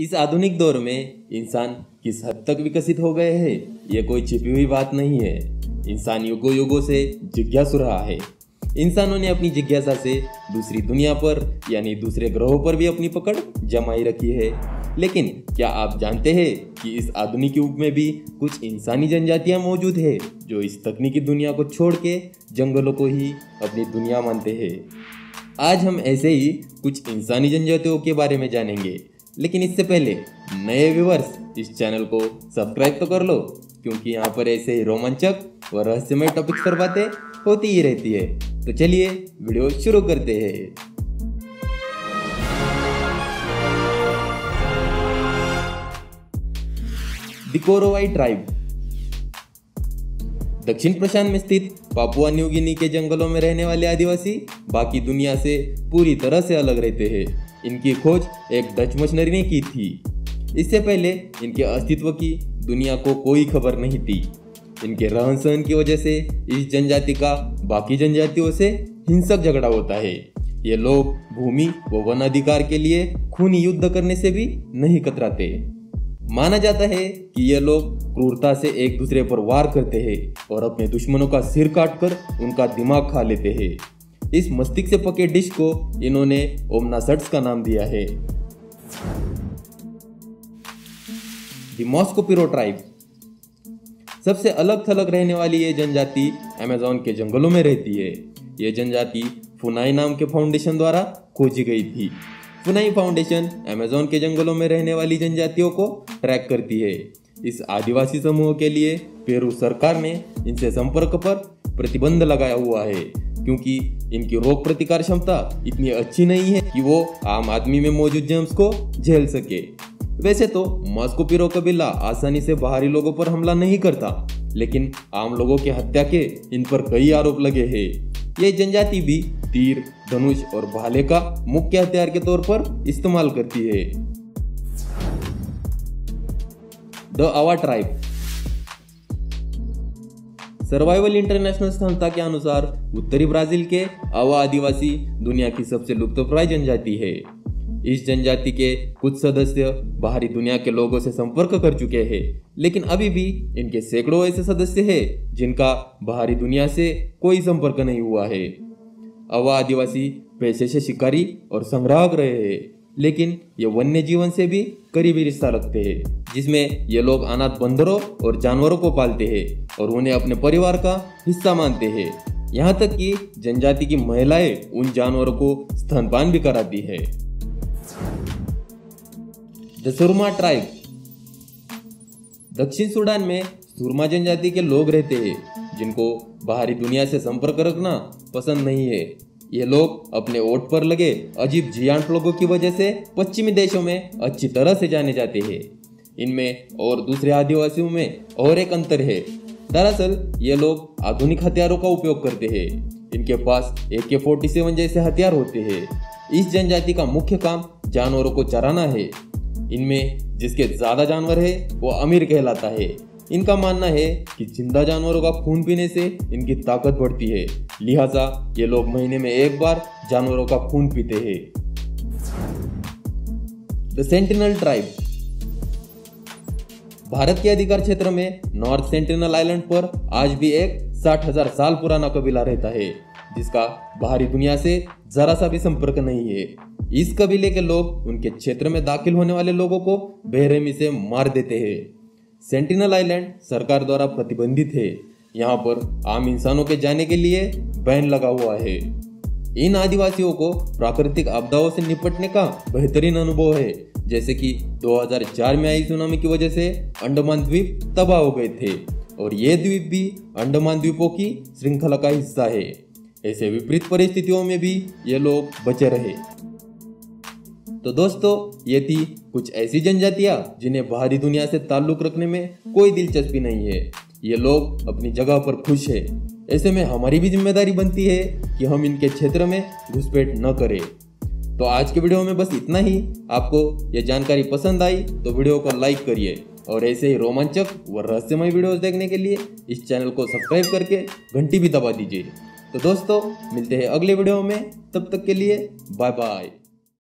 इस आधुनिक दौर में इंसान किस हद तक विकसित हो गए हैं, ये कोई छिपी हुई बात नहीं है। इंसान युगों युगों से जिज्ञासु रहा है। इंसानों ने अपनी जिज्ञासा से दूसरी दुनिया पर, यानी दूसरे ग्रहों पर भी अपनी पकड़ जमाई रखी है। लेकिन क्या आप जानते हैं कि इस आधुनिक युग में भी कुछ इंसानी जनजातियाँ मौजूद है, जो इस तकनीकी दुनिया को छोड़ के जंगलों को ही अपनी दुनिया मानते हैं? आज हम ऐसे ही कुछ इंसानी जनजातियों के बारे में जानेंगे लेकिन इससे पहले नए व्यूवर्स इस चैनल को सब्सक्राइब तो कर लो, क्योंकि यहाँ पर ऐसे ही रोमांचक व रहस्यमय टॉपिक्स पर बातें होती ही रहती है। तो चलिए वीडियो शुरू करते हैं। ट्राइब दक्षिण प्रशांत में स्थित पापुआ न्यू गिनी के जंगलों में रहने वाले आदिवासी बाकी दुनिया से पूरी तरह से अलग रहते हैं। इनकी खोज एक डच मशीनरी ने की थी। इससे पहले इनके अस्तित्व की दुनिया को कोई खबर नहीं थी। इनके रहन सहन की वजह से इस जनजाति का बाकी जनजातियों से हिंसक झगड़ा होता है। ये लोग भूमि व वन अधिकार के लिए खूनी युद्ध करने से भी नहीं कतराते। माना जाता है कि ये लोग क्रूरता से एक दूसरे पर वार करते हैं और अपने दुश्मनों का सिर काटकर उनका दिमाग खा लेते हैं। इस मस्तिष्क से पके डिश को इन्होंने ओमनासट्स का नाम दिया है। मॉस्कोपिरो ट्राइब सबसे अलग थलग रहने वाली ये जनजाति अमेजोन के जंगलों में रहती है। ये जनजाति फुनाई नाम के फाउंडेशन द्वारा खोजी गई थी। फुनाई फाउंडेशन अमेजोन के जंगलों में रहने वाली जनजातियों को ट्रैक करती है। इस आदिवासी समूह के लिए पेरू सरकार ने इनसे संपर्क पर प्रतिबंध लगाया हुआ है। क्योंकि इनकी रोग प्रतिकार क्षमता इतनी अच्छी नहीं है कि वो आम आदमी में मौजूद जर्म्स को झेल सके। वैसे तो मॉस्कोपिरो कबीला आसानी से बाहरी लोगों पर हमला नहीं करता, लेकिन आम लोगों की हत्या के इन पर कई आरोप लगे हैं। ये जनजाति भी तीर, धनुष और भाले का मुख्य हथियार के तौर पर इस्तेमाल करती है। द आवा ट्राइब सर्वाइवल इंटरनेशनल संस्था के अनुसार उत्तरी ब्राज़ील के आवा आदिवासी दुनिया की सबसे लुप्तप्राय जनजाति है। इस जनजाति के कुछ सदस्य बाहरी दुनिया के लोगों से संपर्क कर चुके हैं, लेकिन अभी भी इनके सैकड़ों ऐसे सदस्य हैं जिनका बाहरी दुनिया से कोई संपर्क नहीं हुआ है। अवा आदिवासी पैसे से शिकारी और संग्राहक रहे हैं। लेकिन ये वन्य जीवन से भी करीबी रिश्ता रखते हैं, जिसमें ये लोग अनाथ बंदरों और जानवरों को पालते हैं और उन्हें अपने परिवार का हिस्सा मानते हैं। यहाँ तक कि जनजाति की महिलाएँ उन जानवरों को स्तनपान भी कराती है। सुरमा ट्राइब दक्षिण सूडान में सुरमा जनजाति के लोग रहते हैं, जिनको बाहरी दुनिया से संपर्क रखना पसंद नहीं है। ये लोग अपने ओट पर लगे अजीब जियांट लोगों की वजह से पश्चिमी देशों में अच्छी तरह से जाने जाते हैं। इनमें और दूसरे आदिवासियों में और एक अंतर है। दरअसल, ये लोग आधुनिक हथियारों का उपयोग करते हैं। इनके पास ए के फोर्टी सेवन जैसे हथियार होते हैं। इस जनजाति का मुख्य काम जानवरों को चराना है। इनमें जिसके ज़्यादा जानवर है, वो अमीर कहलाता है। इनका मानना है कि ज़िंदा जानवरों का खून पीने से इनकी ताकत बढ़ती है। लिहाजा ये लोग महीने में एक बार जानवरों का खून पीते हैं। द सेंटिनल ट्राइब भारत के अधिकार क्षेत्र में नॉर्थ सेंटिनल आइलैंड पर आज भी एक साठ हज़ार साल पुराना कबीला रहता है, जिसका बाहरी दुनिया से जरा सा भी संपर्क नहीं है। इस कबीले के लोग उनके क्षेत्र में दाखिल होने वाले लोगों को बेरहमी से मार देते हैं। सेंटिनल आइलैंड सरकार द्वारा प्रतिबंधित है। यहाँ पर आम इंसानों के जाने के लिए बैन लगा हुआ है। इन आदिवासियों को प्राकृतिक आपदाओं से निपटने का बेहतरीन अनुभव है। जैसे कि 2004 में आई सुनामी की वजह से अंडमान द्वीप तबाह हो गए थे और ये द्वीप भी अंडमान द्वीपों की श्रृंखला का हिस्सा है। ऐसे विपरीत परिस्थितियों में भी ये लोग बचे रहे। तो दोस्तों, ये थी कुछ ऐसी जनजातियाँ जिन्हें बाहरी दुनिया से ताल्लुक रखने में कोई दिलचस्पी नहीं है। ये लोग अपनी जगह पर खुश है। ऐसे में हमारी भी ज़िम्मेदारी बनती है कि हम इनके क्षेत्र में घुसपैठ न करें। तो आज के वीडियो में बस इतना ही। आपको ये जानकारी पसंद आई तो वीडियो को लाइक करिए और ऐसे ही रोमांचक व रहस्यमय वीडियोस देखने के लिए इस चैनल को सब्सक्राइब करके घंटी भी दबा दीजिए। तो दोस्तों, मिलते हैं अगले वीडियो में। तब तक के लिए बाय बाय